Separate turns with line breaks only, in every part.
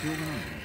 しようがない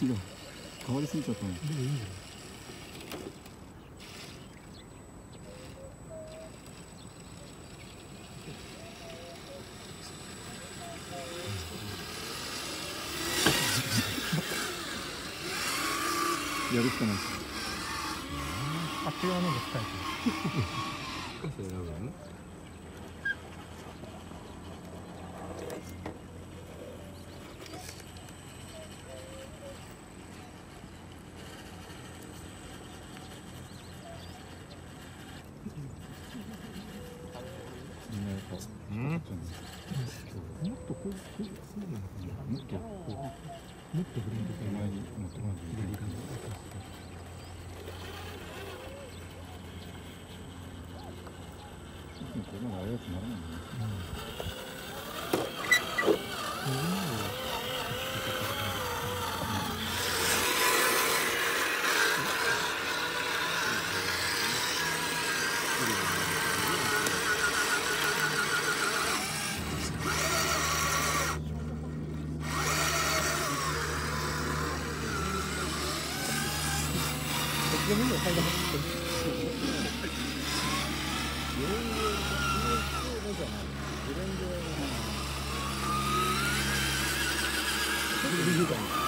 向きが変わりすぎちゃったね。
でもいいん。
やるしかないです。
あっち側の方が深い
深さ選ぶのね
みんなやっぱ
うん
もっとこうこうそうなのかな
もっとこう
もっとブレンド
手前に持ってこないといい感じここまでああいうやつならないん。だね
うん。い。い。よ階段走って